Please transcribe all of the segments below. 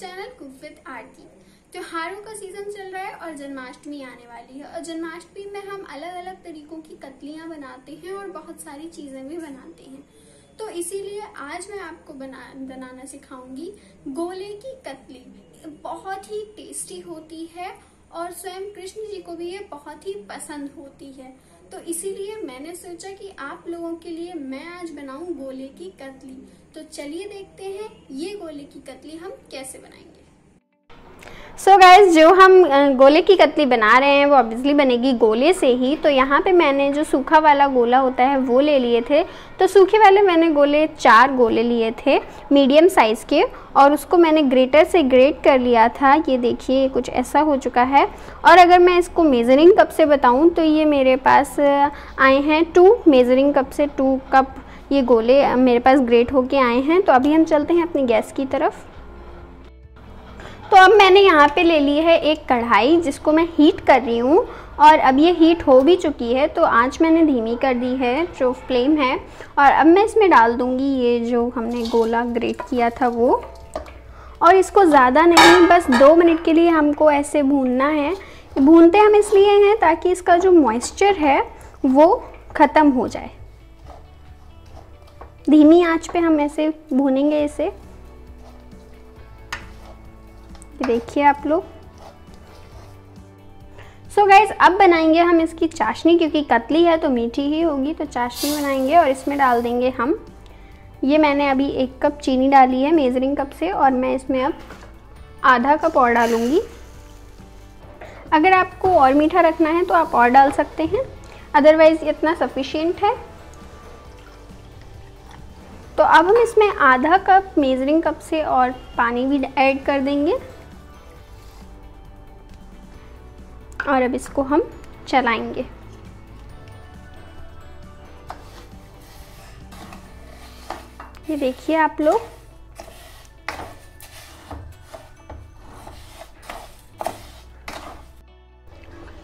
Channel with आरती। त्योहारों का season चल रहा है और जन्माष्टमी आने वाली है। और जन्माष्टमी में हम अलग अलग तरीकों की कतलियाँ बनाते हैं और बहुत सारी चीज़ें भी बनाते हैं। तो इसीलिए आज मैं आपको बना, बनाना सिखाऊँगी गोले की कतली। बहुत ही टेस्टी होती है और स्वयं कृष्ण जी को भी ये बहुत ही पसंद होती है। तो इसीलिए मैंने सोचा कि आप लोगों के लिए मैं आज बनाऊँ गोले की कतली। तो चलिए देखते हैं ये गोले की कतली हम कैसे बनाएँगे। सो so गाइज़ जो हम गोले की कतली बना रहे हैं, वो ऑब्वियसली बनेगी गोले से ही। तो यहाँ पे मैंने जो सूखा वाला गोला होता है, वो ले लिए थे। तो सूखे वाले मैंने गोले, चार गोले लिए थे मीडियम साइज़ के। और उसको मैंने ग्रेटर से ग्रेट कर लिया था। ये देखिए कुछ ऐसा हो चुका है। और अगर मैं इसको मेज़रिंग कप से बताऊँ तो ये मेरे पास आए हैं टू मेज़रिंग कप से टू कप ये गोले मेरे पास ग्रेट होके आए हैं। तो अभी हम चलते हैं अपनी गैस की तरफ़। तो अब मैंने यहाँ पे ले ली है एक कढ़ाई जिसको मैं हीट कर रही हूँ और अब ये हीट हो भी चुकी है तो आँच मैंने धीमी कर दी है, जो फ्लेम है। और अब मैं इसमें डाल दूँगी ये जो हमने गोला ग्रेट किया था वो। और इसको ज़्यादा नहीं, बस दो मिनट के लिए हमको ऐसे भूनना है। भूनते हम इसलिए हैं ताकि इसका जो मॉइस्चर है वो ख़त्म हो जाए। धीमी आँच पे हम ऐसे भूनेंगे इसे। देखिए आप लोग। सो so गाइज़ अब बनाएँगे हम इसकी चाशनी क्योंकि कतली है तो मीठी ही होगी तो चाशनी बनाएँगे और इसमें डाल देंगे हम। ये मैंने अभी एक कप चीनी डाली है मेजरिंग कप से और मैं इसमें अब आधा कप और डालूँगी। अगर आपको और मीठा रखना है तो आप और डाल सकते हैं। अदरवाइज़ इतना सफिशियंट है। तो अब हम इसमें आधा कप मेजरिंग कप से और पानी भी ऐड कर देंगे। और अब इसको हम चलाएँगे। ये देखिए आप लोग।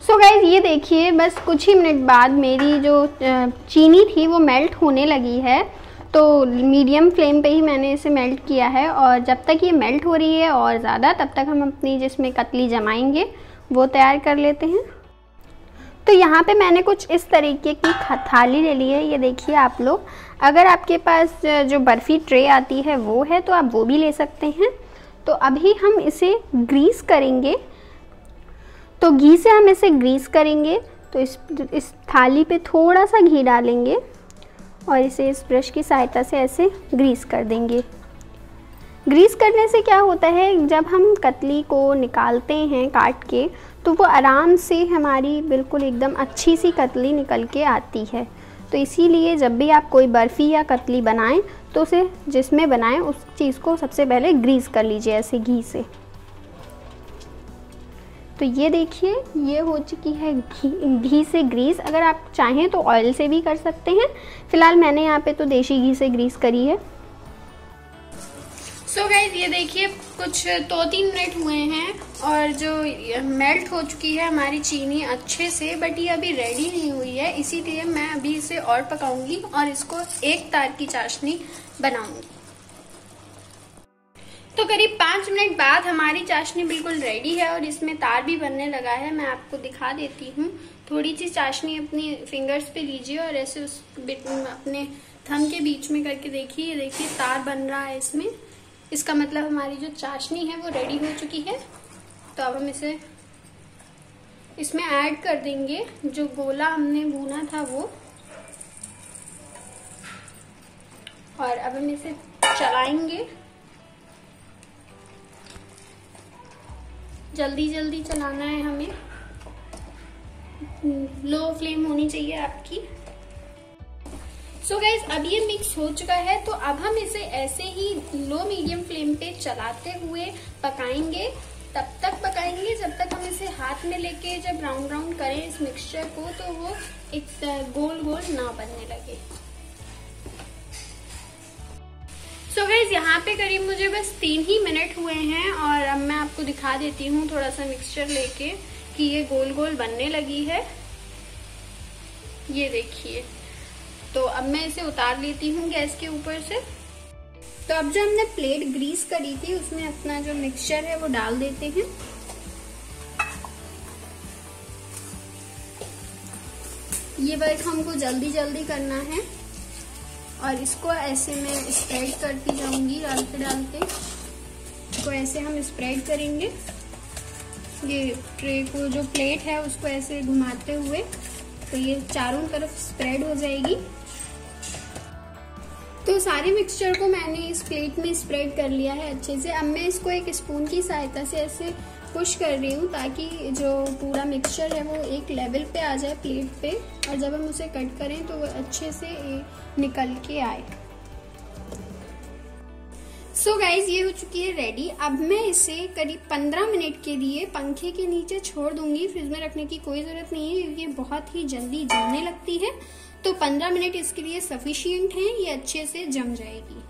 सो गाइज़ ये देखिए, बस कुछ ही मिनट बाद मेरी जो चीनी थी वो मेल्ट होने लगी है। तो मीडियम फ्लेम पे ही मैंने इसे मेल्ट किया है और जब तक ये मेल्ट हो रही है और ज़्यादा, तब तक हम अपनी जिसमें कतली जमाएँगे। वो तैयार कर लेते हैं। तो यहाँ पे मैंने कुछ इस तरीके की थाली ले ली है, ये देखिए आप लोग। अगर आपके पास जो बर्फ़ी ट्रे आती है, वो है तो आप वो भी ले सकते हैं। तो अभी हम इसे ग्रीस करेंगे। तो घी से हम इसे ग्रीस करेंगे। तो इस इस थाली पे थोड़ा सा घी डालेंगे और इसे इस ब्रश की सहायता से ऐसे ग्रीस कर देंगे। ग्रीस करने से क्या होता है, जब हम कतली को निकालते हैं काट के तो वो आराम से हमारी बिल्कुल एकदम अच्छी सी कतली निकल के आती है। तो इसीलिए जब भी आप कोई बर्फ़ी या कतली बनाएँ तो उसे जिसमें बनाएँ, उस चीज़ को सबसे पहले ग्रीस कर लीजिए ऐसे घी से। तो ये देखिए, ये हो चुकी है घी घी से ग्रीस। अगर आप चाहें तो ऑयल से भी कर सकते हैं। फ़िलहाल मैंने यहाँ पे तो देसी घी से ग्रीस करी है। सो so गाइज़ ये देखिए, कुछ दो तीन मिनट हुए हैं और जो मेल्ट हो चुकी है हमारी चीनी अच्छे से बट ये अभी रेडी नहीं हुई है। इसीलिए मैं अभी इसे और पकाऊँगी और इसको एक तार की चाशनी बनाऊँगी। तो करीब पाँच मिनट बाद हमारी चाशनी बिल्कुल रेडी है और इसमें तार भी बनने लगा है। मैं आपको दिखा देती हूँ। थोड़ी सी चाशनी अपनी फिंगर्स पे लीजिए और ऐसे उस अपने थम के बीच में करके देखिए। देखिए, तार बन रहा है इसमें। इसका मतलब हमारी जो चाशनी है वो रेडी हो चुकी है। तो अब हम इसे इसमें ऐड कर देंगे। जो गोला हमने भूना था वो। और अब हम इसे चलाएँगे। जल्दी जल्दी चलाना है हमें। लो फ्लेम होनी चाहिए आपकी। सो so गाइज़ अब ये मिक्स हो चुका है तो अब हम इसे ऐसे ही लो मीडियम फ्लेम पे चलाते हुए पकाएँगे। तब तक पकाएँगे, जब तक हम इसे हाथ में लेके जब राउंड राउंड करें इस मिक्सचर को तो वो एक गोल गोल ना बनने लगे। सो so गाइज़ यहाँ पे करीब मुझे बस तीन ही मिनट हुए हैं, और अब मैं आपको दिखा देती हूँ थोड़ा सा मिक्सचर लेके कि ये गोल गोल बनने लगी है। ये देखिए। तो अब मैं इसे उतार लेती हूँ गैस के ऊपर से। तो अब जो हमने प्लेट ग्रीस करी थी, उसमें अपना जो मिक्सचर है वो डाल देते हैं। ये वर्क हमको जल्दी जल्दी करना है और इसको ऐसे मैं स्प्रेड करती जाऊँगी डालते डालते। इसको ऐसे हम स्प्रेड करेंगे। ये ट्रे को जो प्लेट है, उसको ऐसे घुमाते हुए। तो ये चारों तरफ़ स्प्रेड हो जाएगी। तो सारे मिक्सचर को मैंने इस प्लेट में स्प्रेड कर लिया है अच्छे से। अब मैं इसको एक स्पून की सहायता से ऐसे पुश कर रही हूँ ताकि जो पूरा मिक्सचर है वो एक लेवल पे आ जाए प्लेट पे और जब हम उसे कट करें तो वो अच्छे से निकल के आए। सो so गाइज़ ये हो चुकी है रेडी अब मैं इसे करीब 15 मिनट के लिए पंखे के नीचे छोड़ दूँगी। फ्रिज में रखने की कोई ज़रूरत नहीं है क्योंकि बहुत ही जल्दी जमने लगती है। तो 15 मिनट इसके लिए सफिशियंट है, ये अच्छे से जम जाएगी।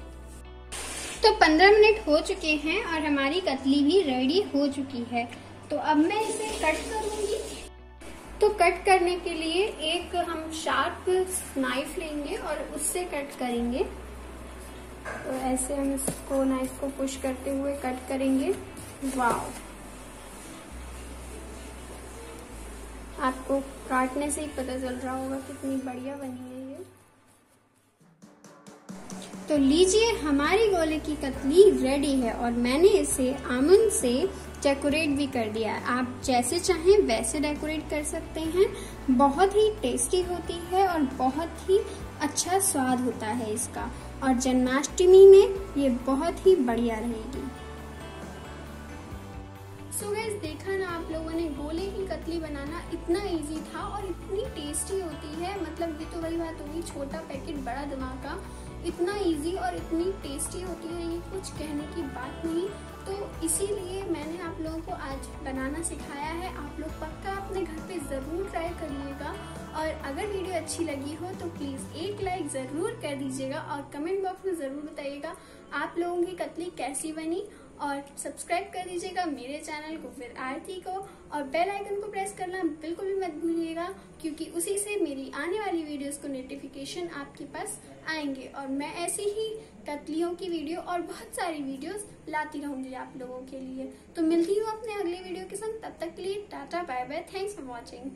तो 15 मिनट हो चुके हैं और हमारी कतली भी रेडी हो चुकी है। तो अब मैं इसे कट करूँगी। तो कट करने के लिए एक हम शार्प नाइफ लेंगे और उससे कट करेंगे। तो ऐसे हम इसको नाइफ को पुश करते हुए कट करेंगे। वाव आपको काटने से ही पता चल रहा होगा कितनी बढ़िया बनी है ये। तो लीजिए, हमारी गोले की कतली रेडी है और मैंने इसे आमन से डेकोरेट भी कर दिया है। आप जैसे चाहें वैसे डेकोरेट कर सकते हैं। बहुत ही टेस्टी होती है और बहुत ही अच्छा स्वाद होता है इसका। और जन्माष्टमी में ये बहुत ही बढ़िया रहेगी। सो so देखा ना आप लोगों ने, गोले की कतली बनाना इतना इजी था और इतनी टेस्टी होती है। मतलब ये तो वही बात होगी, छोटा पैकेट बड़ा धमाका इतना इजी और इतनी टेस्टी होती है, ये कुछ कहने की बात नहीं। तो इसीलिए मैंने आप लोगों को आज बनाना सिखाया है। आप लोग पक्का अपने घर पे ज़रूर ट्राई करिएगा। और अगर वीडियो अच्छी लगी हो तो प्लीज़ एक लाइक ज़रूर कर दीजिएगा और कमेंट बॉक्स में ज़रूर बताइएगा आप लोगों की कतली कैसी बनी और सब्सक्राइब कर दीजिएगा मेरे चैनल को फिर आरती को और बेल आइकन को प्रेस करना बिल्कुल भी मत भूलिएगा, क्योंकि उसी से मेरी आने वाली वीडियोस को नोटिफिकेशन आपके पास आएँगे। और मैं ऐसी ही कतलियों की वीडियो और बहुत सारी वीडियोस लाती रहूँगी आप लोगों के लिए। तो मिलती हूँ अपने अगले वीडियो के संग तब तक के लिए tata bye bye thanks for watching